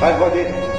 Vai, Valdir.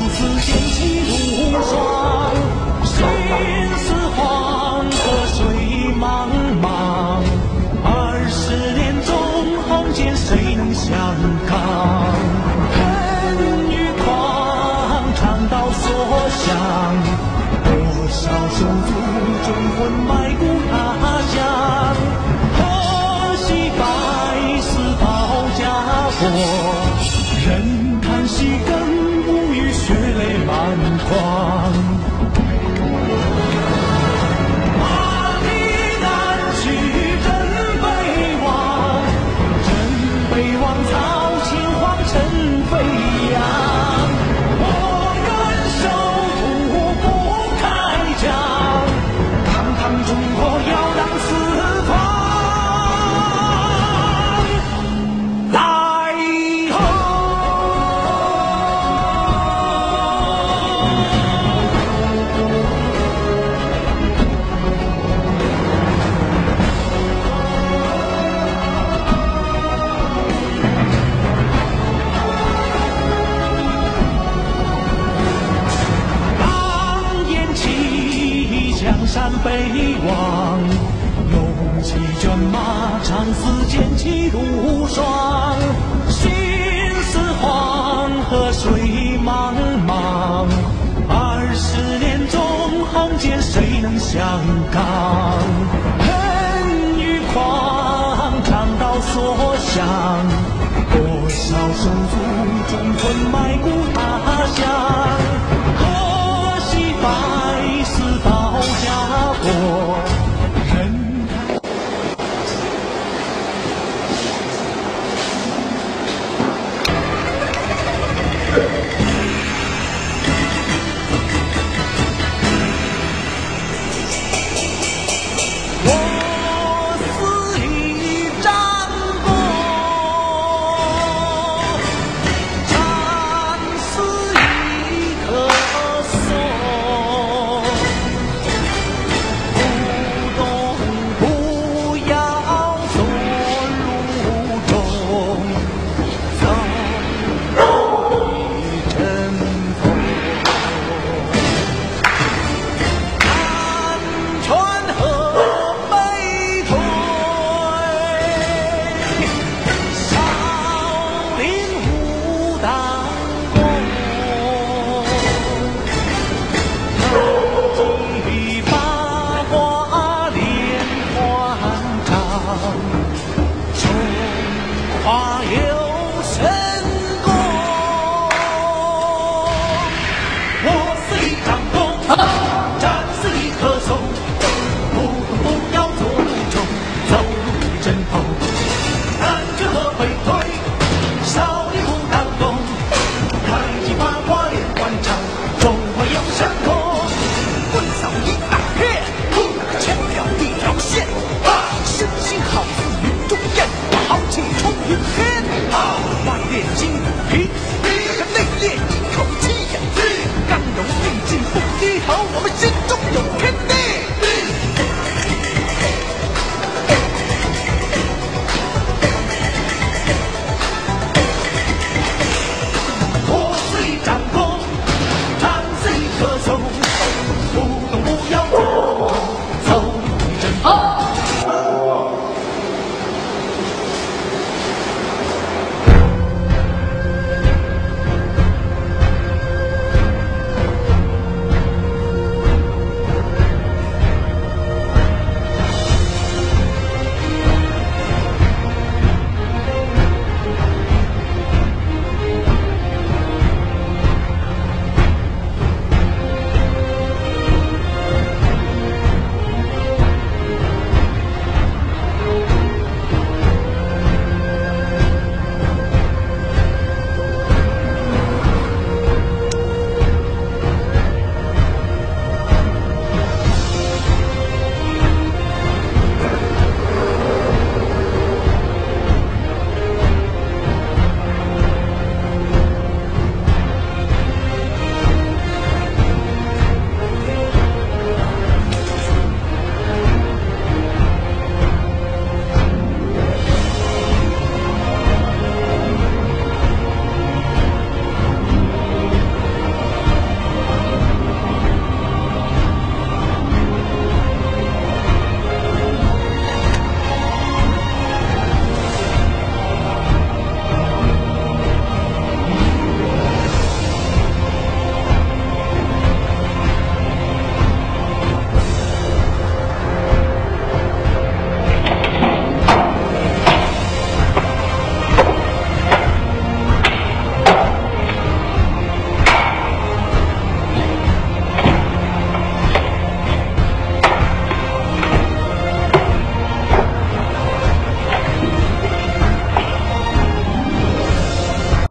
如此剑气如霜，心似黄河水茫茫。二十年纵横间，谁能相抗？恨与狂，长刀所向。多少手足忠魂埋骨他乡，何惜百死报家国。北望，龙骑卷马，长嘶剑气如霜。心似黄河水茫茫，二十年中横间，谁能相抗？恨与狂，长刀所向。多少手足忠魂埋骨他乡，可惜百死保好家伙人。太多